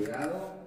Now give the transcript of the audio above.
Cuidado.